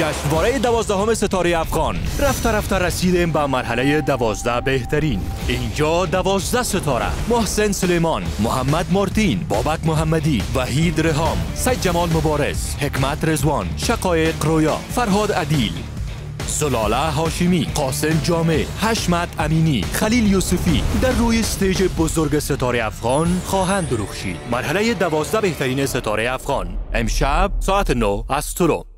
جشنواره دوازدهم ستاره افغان. رفته رفته رسیدیم به مرحله دوازده بهترین. اینجا دوازده ستاره. محسن سلیمان محمد مارتین بابک محمدی وحید رهام سید جمال مبارز حکمت رزوان شقایق رویا فرهاد عدیل سلاله هاشمی قاسم جامع حشمت امینی خلیل یوسفی در روی استیج بزرگ ستاره افغان خواهند درخشید مرحله دوازده بهترین ستاره افغان. امشب ساعت 9 از طلوع